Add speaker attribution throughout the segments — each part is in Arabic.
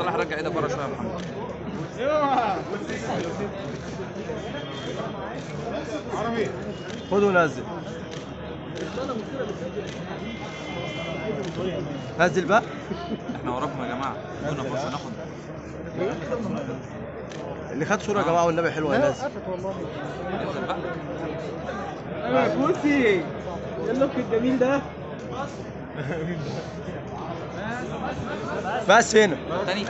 Speaker 1: صلاح رجع إيدك ورا شوية يا محمد.
Speaker 2: خد ونزل. نزل بقى.
Speaker 1: إحنا وراكم يا جماعة. ادونا فرصه ناخد.
Speaker 2: اللي خد صورة يا جماعة والنبي حلوة يا ناس
Speaker 1: ننزل بقى.
Speaker 3: يا بوسي إيه اللوك الجميل ده
Speaker 2: بس هنا
Speaker 1: تاني.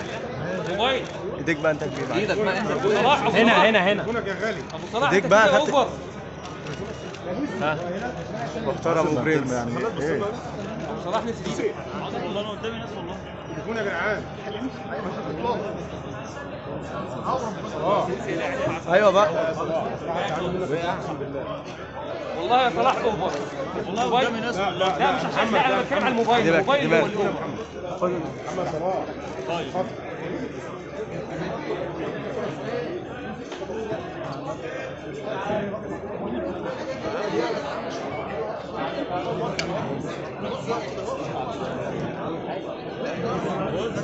Speaker 1: موبايل
Speaker 2: ايديك بقى انت كبير.
Speaker 1: إيدك بقى. انت
Speaker 4: هنا
Speaker 3: صلاح.
Speaker 4: هنا هنا
Speaker 3: أبو صلاح
Speaker 2: ايديك بقى خدت- محترم وبرنس يعني. إيه؟
Speaker 3: أبو صلاح نسي ايده
Speaker 2: أيوه بقى.
Speaker 3: والله يا صلاح أوفر. والله قدامي ناس لا لا مش عشان لا أنا بتكلم على الموبايل الموبايل هو. الاوفر خرج بره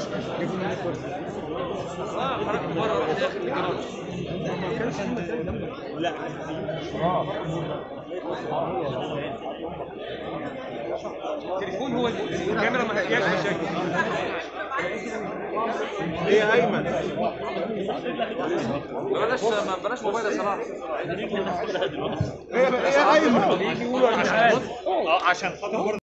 Speaker 3: راح داخل الجراج التليفون هو الكاميرا ما هياش مشاكل
Speaker 2: إيه أيمن؟
Speaker 1: بلاش ما بلاش موبايل يا صلاح.
Speaker 2: إيه أيمن؟
Speaker 4: عشان خاطر